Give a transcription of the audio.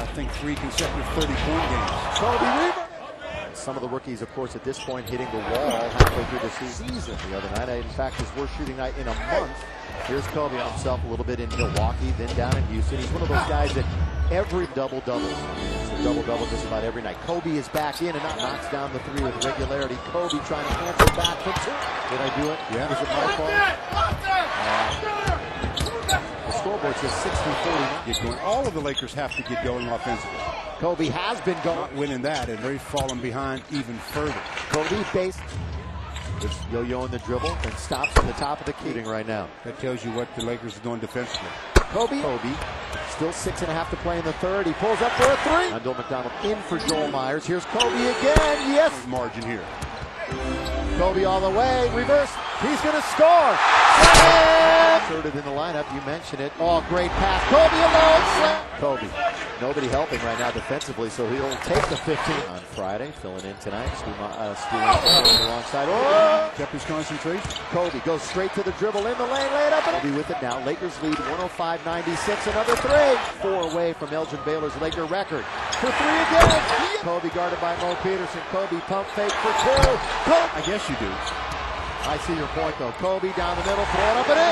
I think, three consecutive 30-point games. Kobe Weaver. Some of the rookies, of course, at this point hitting the wall halfway through the season the other night. In fact, his worst shooting night in a month. Here's Kobe on himself a little bit in Milwaukee, then down in Houston. He's one of those guys that every double-double. It's a double-double just about every night. Kobe is back in and out, knocks down the three with regularity. Kobe trying to answer back from two. Did I do it? Yeah. Was it my fault? The scoreboard 60-40. Get going. All of the Lakers have to get going offensively. Kobe has been going. Not winning that, and they've fallen behind even further. Kobe base. Just yo-yo in the dribble and stops at the top of the key right now. That tells you what the Lakers are doing defensively. Kobe. Kobe. Still six and a half to play in the third. He pulls up for a three. Wendell McDonald in for Joel Meyers. Here's Kobe again. Yes. Margin here. Kobe all the way. Reverse. He's going to score. Inserted in the lineup. You mentioned it. Oh, great pass. Kobe alone. Slam. Kobe. Nobody helping right now defensively, so he'll take the 15 on Friday. Filling in tonight. Stu, uh, Stu alongside. Oh! Kept his concentration. Kobe goes straight to the dribble in the lane, laid up. And Kobe with it now. Lakers lead 105-96. Another three. Four away from Elgin Baylor's Laker record. For three again. Kobe guarded by Mo Peterson. Kobe pump fake for two. Kobe. I guess you do. I see your point though. Kobe down the middle, throw it up and in.